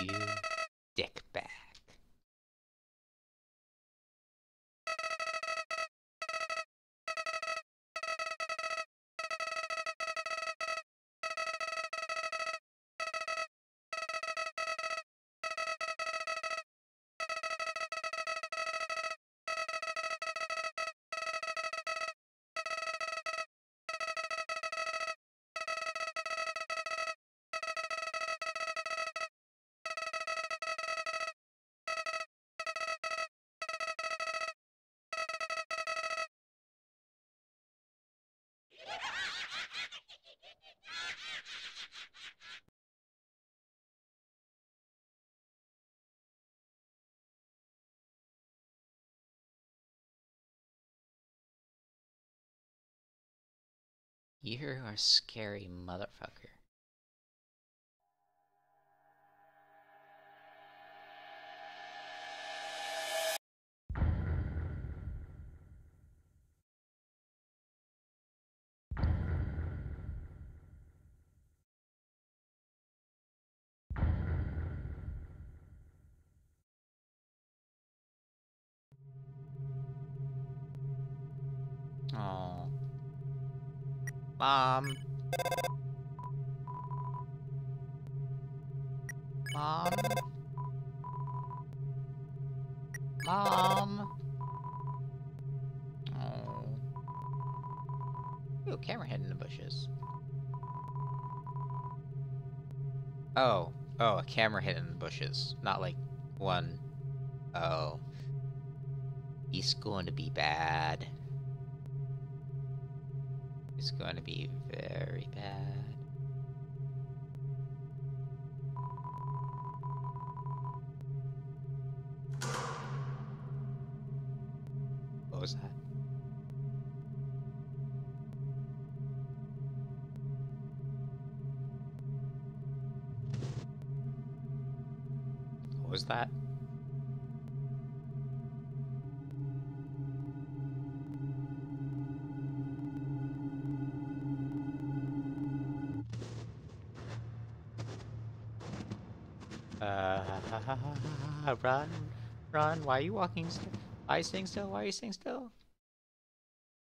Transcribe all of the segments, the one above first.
You dickbag. You're a scary motherfucker. Mom. Mom. Mom. Oh. Ooh, camera head in the bushes. Oh. Oh, a camera hid in the bushes. Not like one. Oh. He's going to be bad. It's going to be very bad. What was that? What was that? Uh, run, run. Why are you walking? Why are you staying still? Why are you staying still?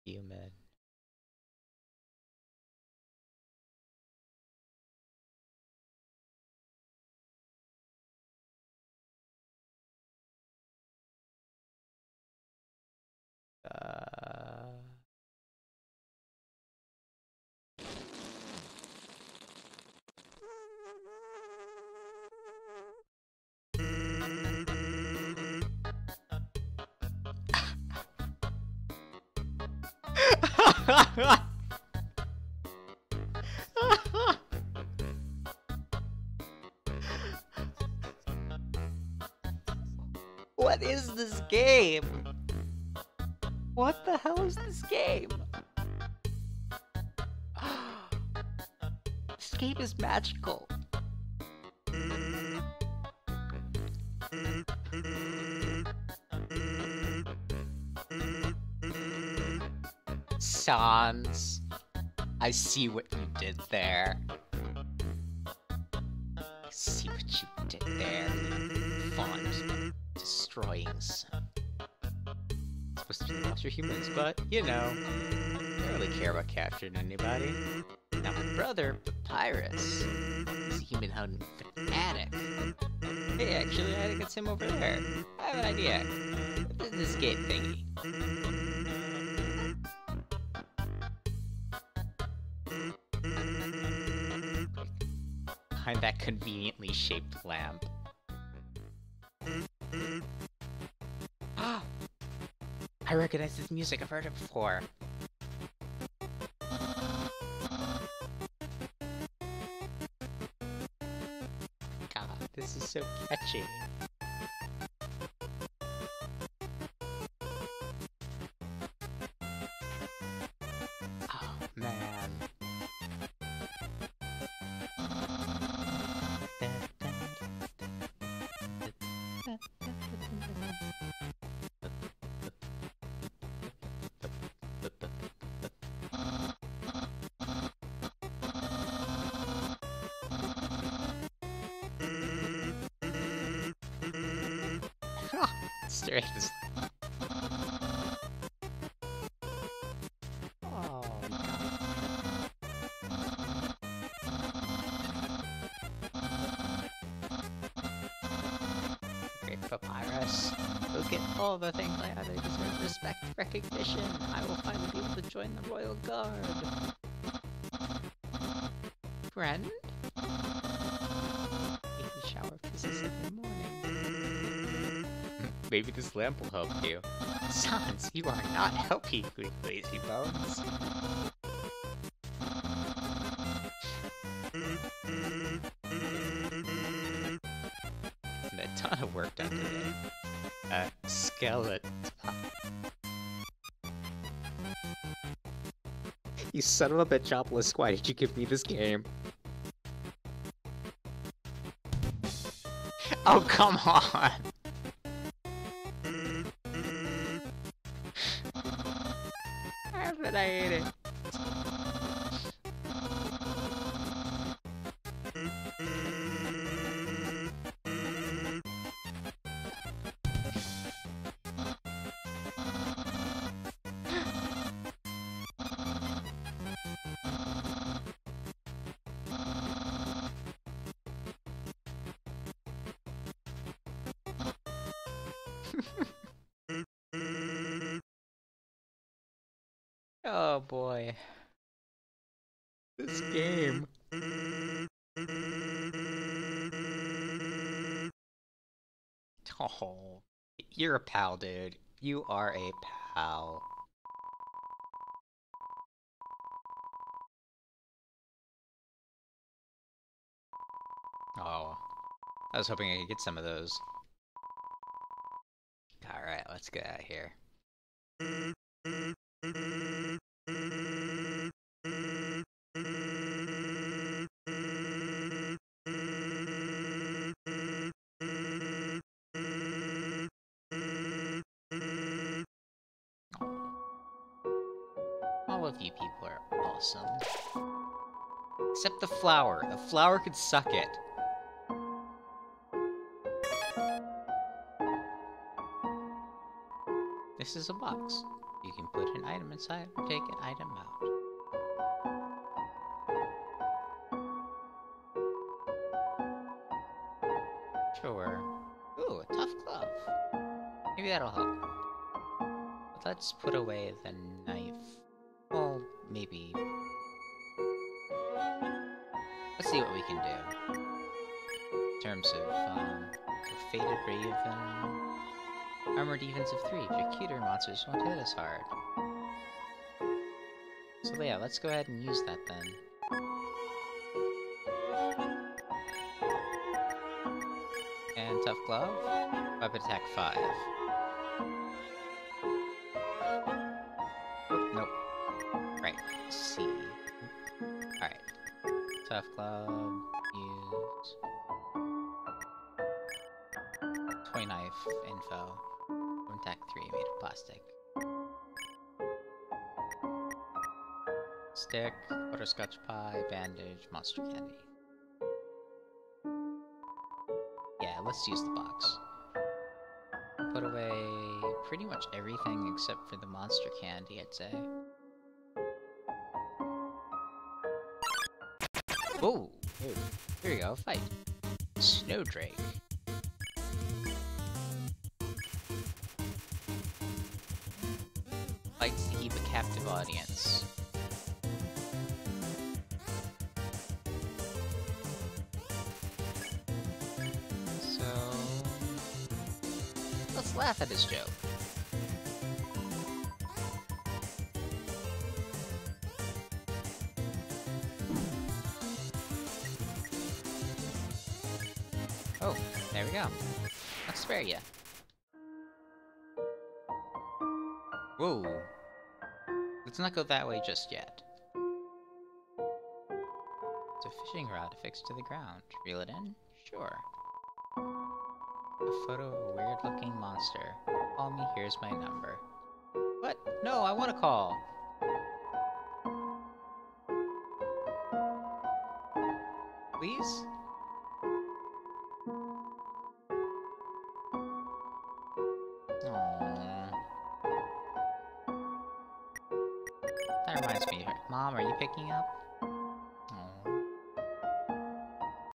Human. what is this game? What the hell is this game? this game is magical. Sans, I see what you did there. I see what you did there. Font destroying some. Supposed to be monster humans, but you know, I don't really care about capturing anybody. Now my brother, Papyrus, He's a human hunting fanatic. Hey, actually, I think it's him over there. I have an idea. This gate thingy? Conveniently shaped lamp. Ah! I recognize this music, I've heard it before. God, this is so catchy. Straight as. Papyrus. Go get all the things I. They deserve respect, recognition. I will finally be able to join the royal guard. Friend? Maybe this lamp will help you. Sans, you are not helping with lazy bones. And a ton of work done today. A skeleton. You son of a bitch, Obilisk, why did you give me this game? Oh, come on! How did I hate it? Oh boy. This game. Oh, you're a pal, dude. You are a pal. Oh, I was hoping I could get some of those. Alright, let's get out of here. All of you people are awesome. Except the flower. The flower could suck it. This is a box. You can put an item inside or take an item out. Sure. Maybe that'll help. Let's put away the knife. Well, maybe. Let's see what we can do. In terms of, um, Faded Ribbon. Armored Evens of 3. Jacuter monsters won't hit us hard. So yeah, let's go ahead and use that then. And Tough Glove. Weapon attack 5. Tough Club Use. Toy Knife info. Weapon attack 3 made of plastic. Stick, butterscotch pie, bandage, monster candy. Yeah, let's use the box. Put away pretty much everything except for the monster candy, I'd say. Here, here we go, fight. Snowdrake. Fights to keep a captive audience. So... Let's laugh at his joke. I'll spare ya. Whoa. Let's not go that way just yet. It's a fishing rod affixed to the ground. Reel it in? Sure. A photo of a weird-looking monster. Call me, here's my number. What? No, I want to call! Please? Mom, are you picking up?